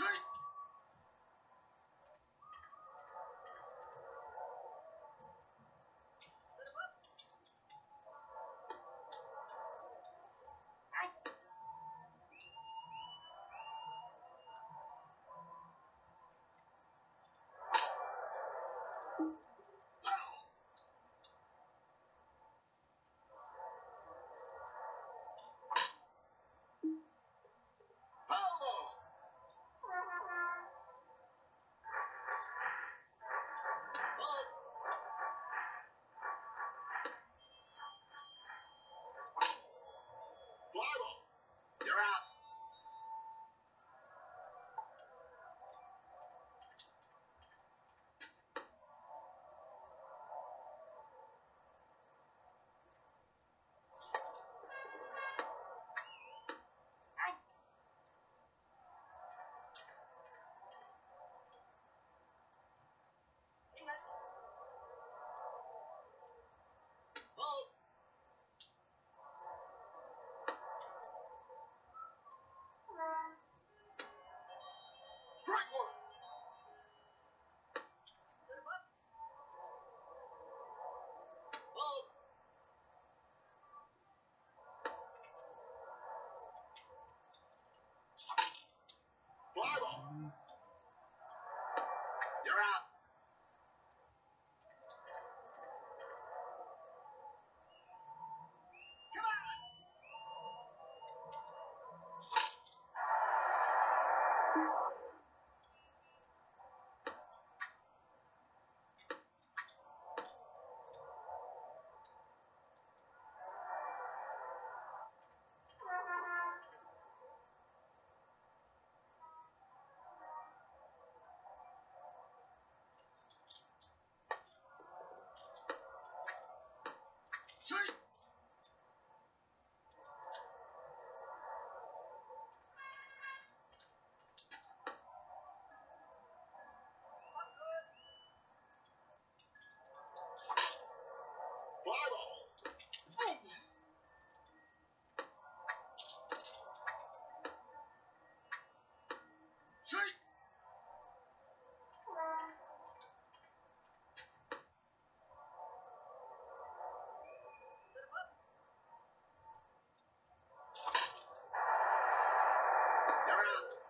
Take ち。You're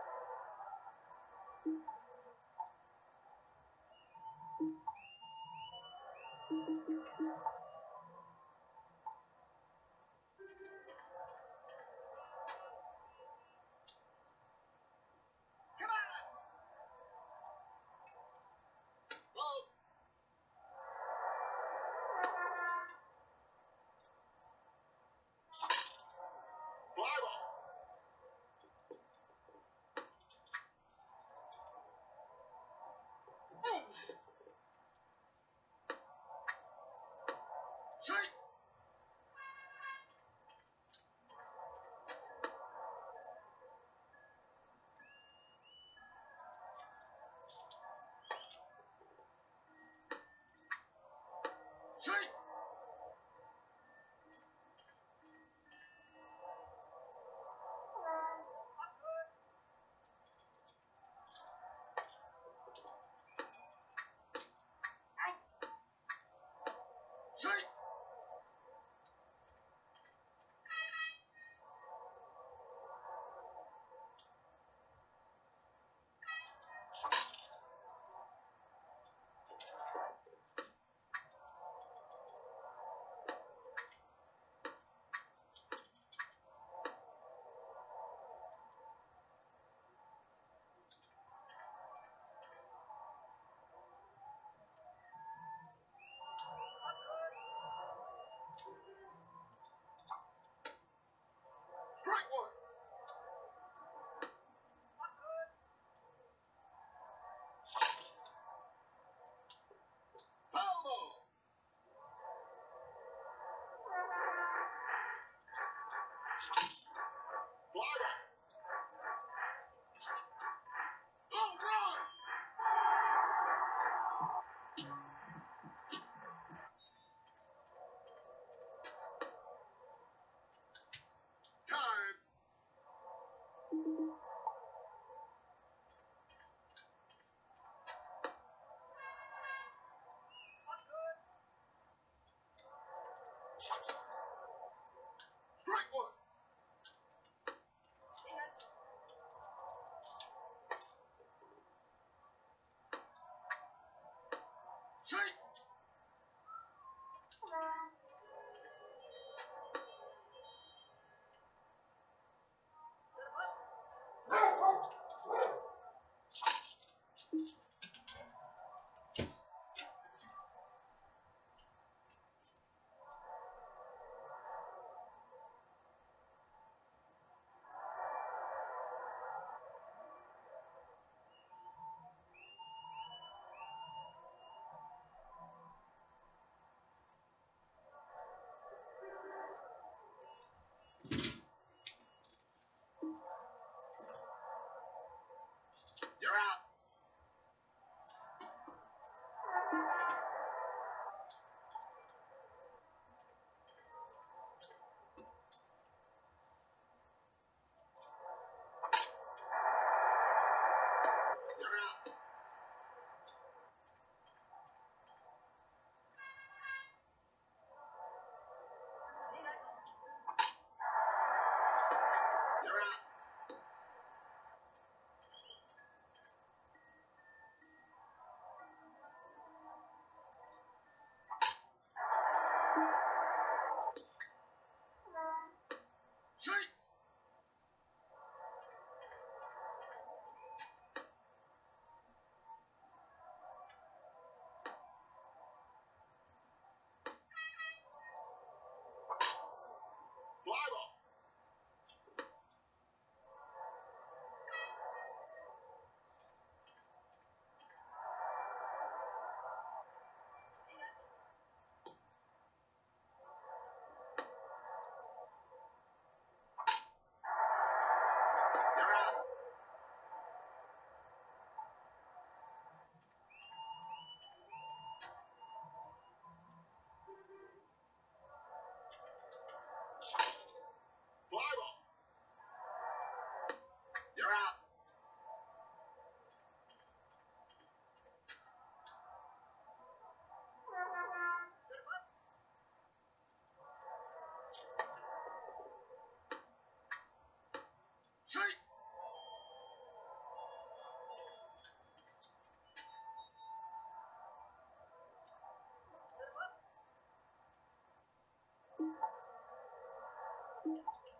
Strike one. around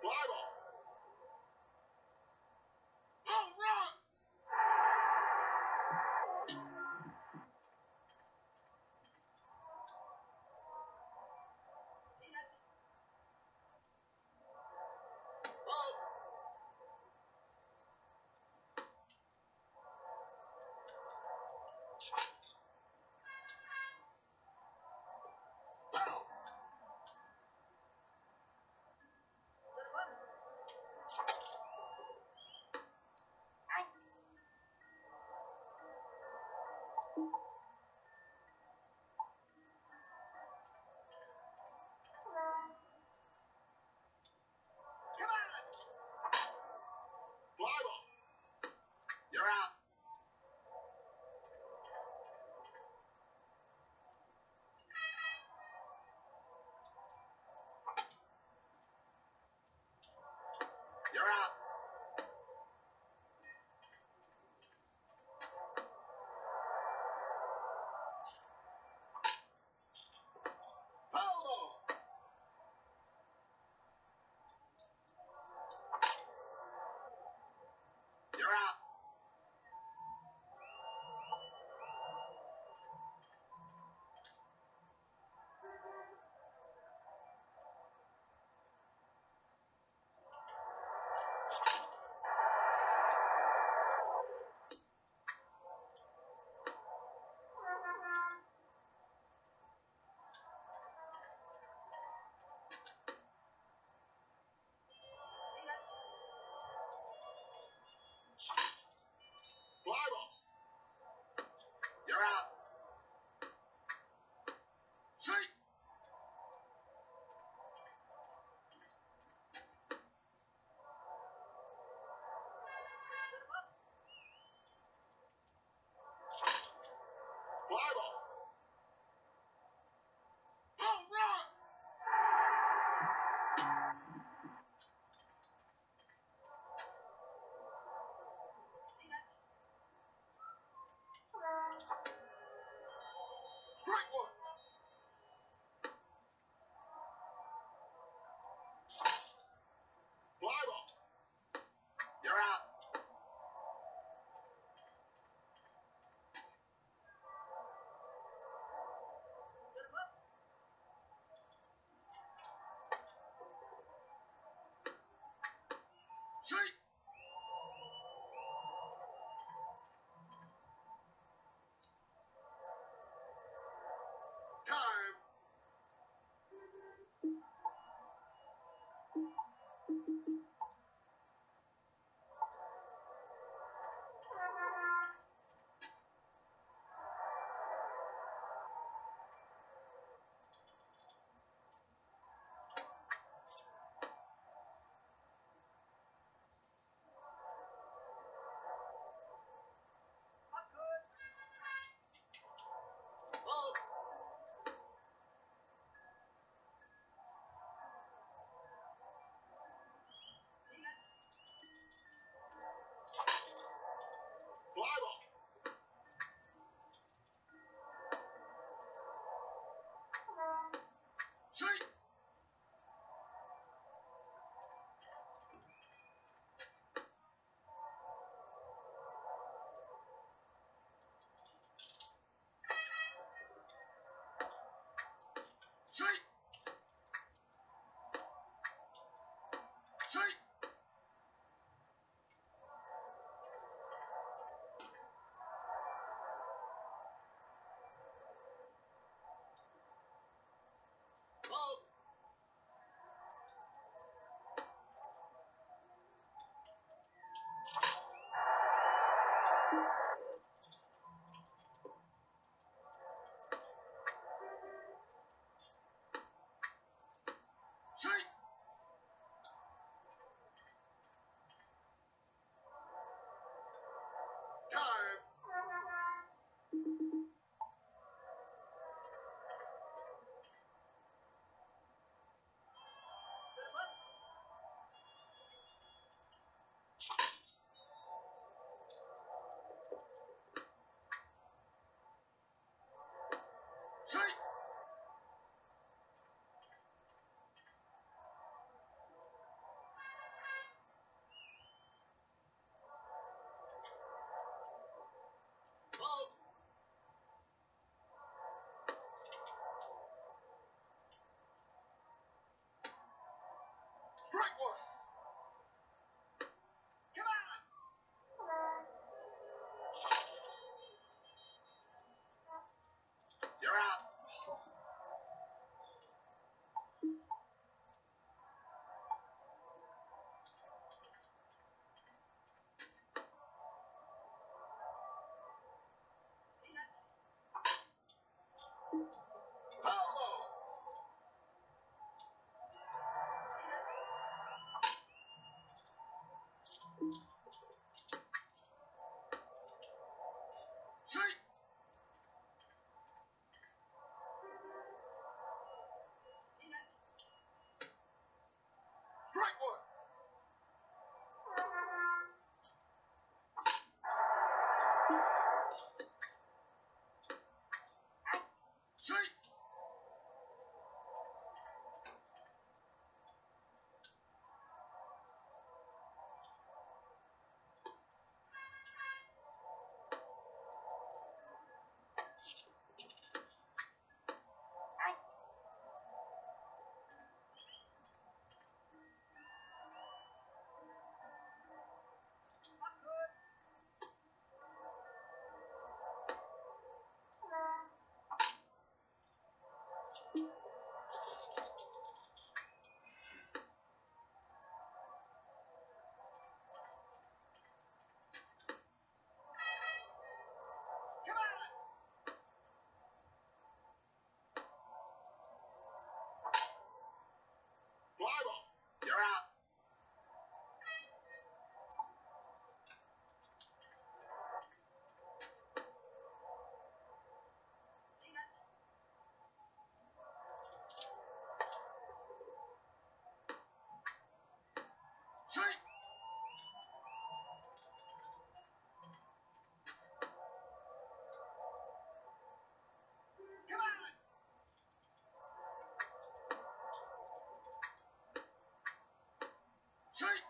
Fly You're Fly ball. Home run. Treat Sweet! ち。Take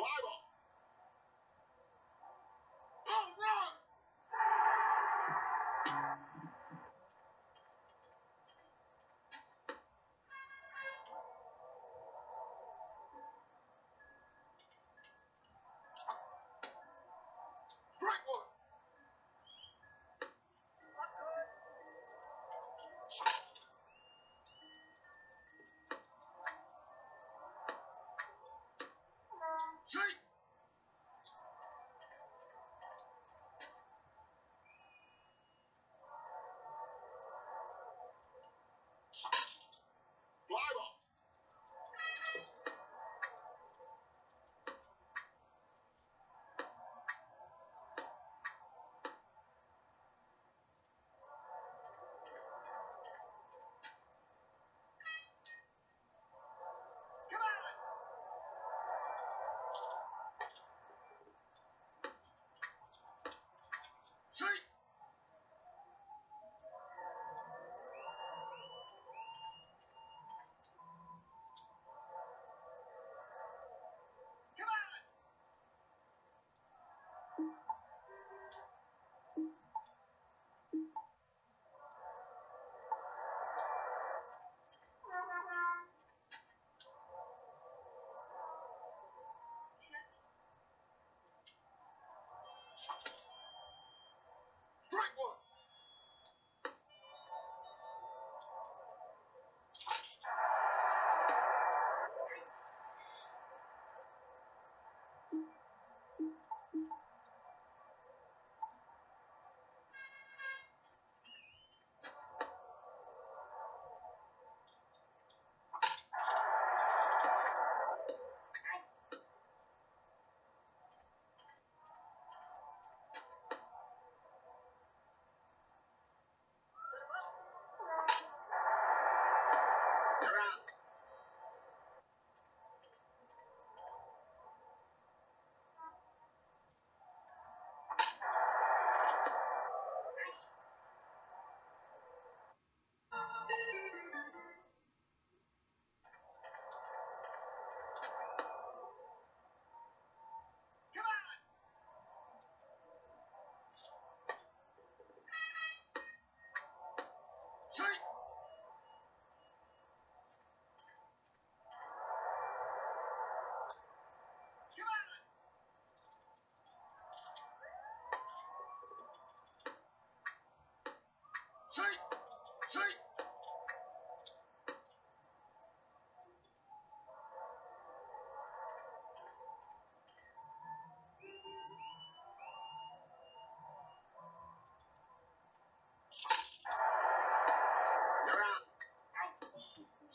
Fly ball. Run. Strike one.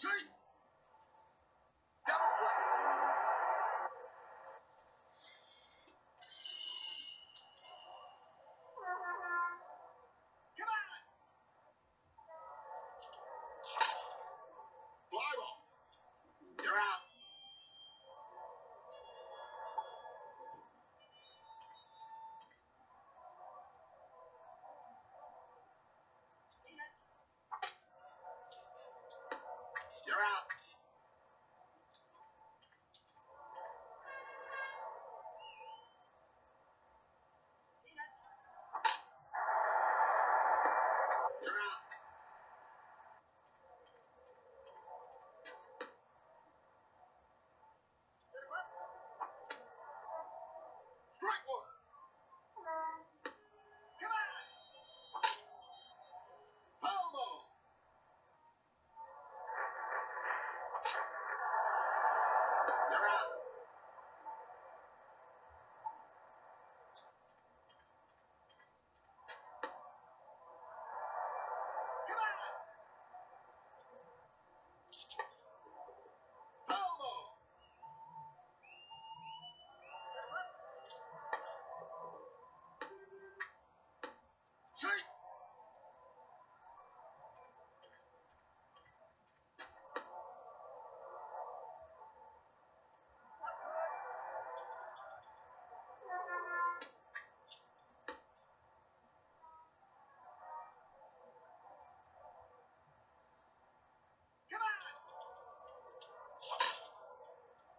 Shake.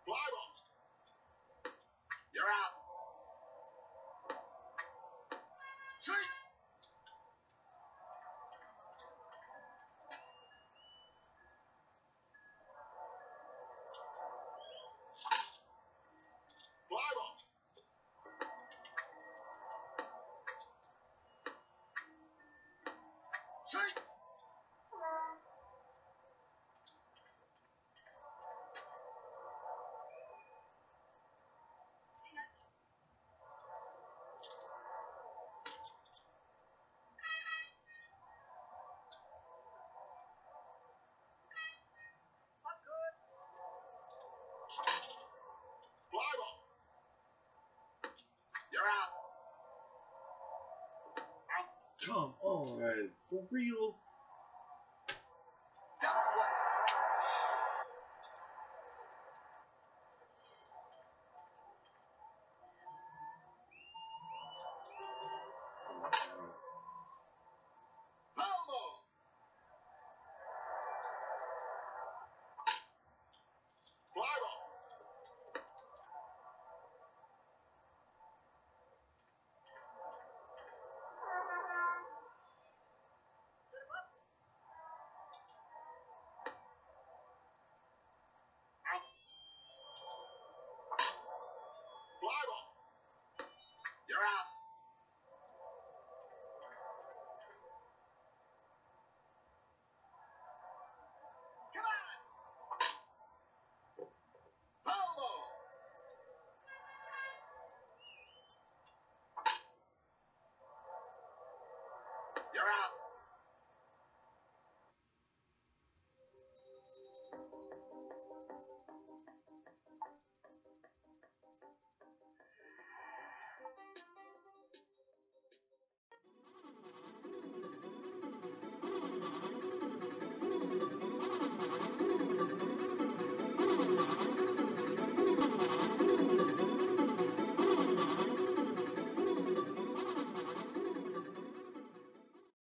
Blybos. You're out. Shoot! Shoot! Come on, for real?